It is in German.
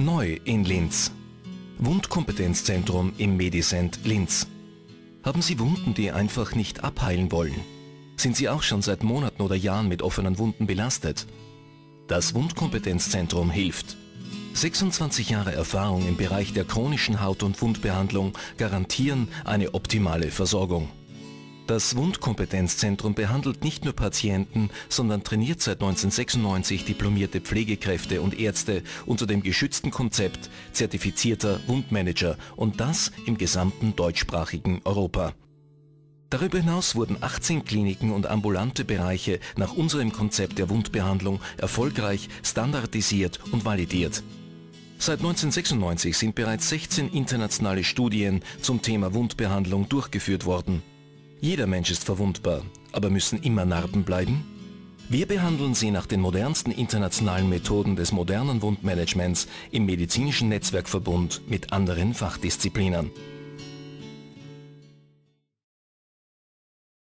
Neu in Linz. Wundkompetenzzentrum im Medicent Linz. Haben Sie Wunden, die einfach nicht abheilen wollen? Sind Sie auch schon seit Monaten oder Jahren mit offenen Wunden belastet? Das Wundkompetenzzentrum hilft. 26 Jahre Erfahrung im Bereich der chronischen Haut- und Wundbehandlung garantieren eine optimale Versorgung. Das Wundkompetenzzentrum behandelt nicht nur Patienten, sondern trainiert seit 1996 diplomierte Pflegekräfte und Ärzte unter dem geschützten Konzept zertifizierter Wundmanager und das im gesamten deutschsprachigen Europa. Darüber hinaus wurden 18 Kliniken und ambulante Bereiche nach unserem Konzept der Wundbehandlung erfolgreich standardisiert und validiert. Seit 1996 sind bereits 16 internationale Studien zum Thema Wundbehandlung durchgeführt worden. Jeder Mensch ist verwundbar, aber müssen immer Narben bleiben? Wir behandeln sie nach den modernsten internationalen Methoden des modernen Wundmanagements im medizinischen Netzwerkverbund mit anderen Fachdisziplinen.